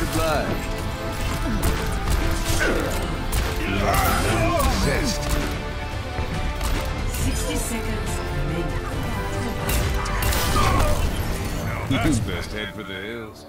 extra blood. Possessed. 60 seconds remaining. That's best head for the hills.